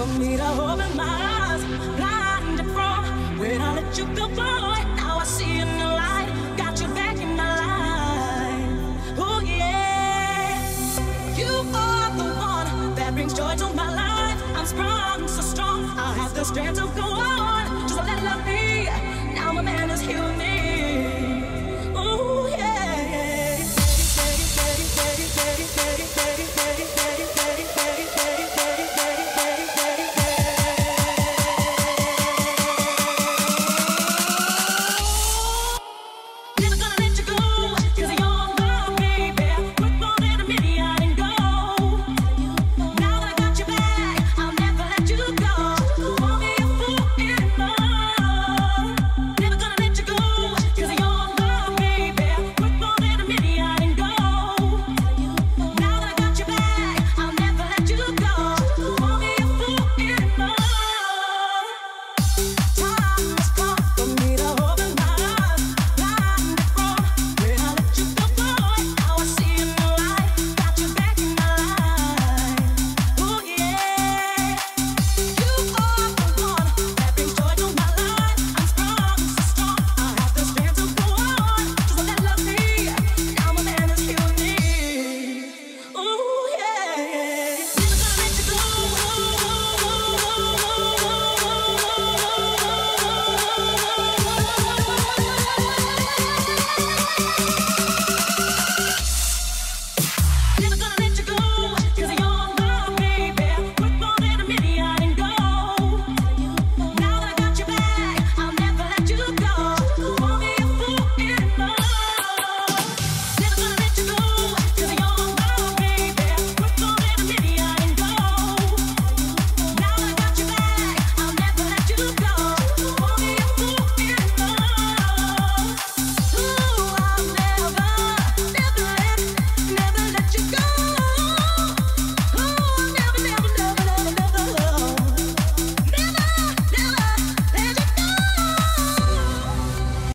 for me to open my eyes. Blinded from when I let you go, boy. Now I see in the light. Got you back in my life. Oh, yeah. You are the one that brings joy to my life. I'm sprung so strong. I have the strength to go on. never gonna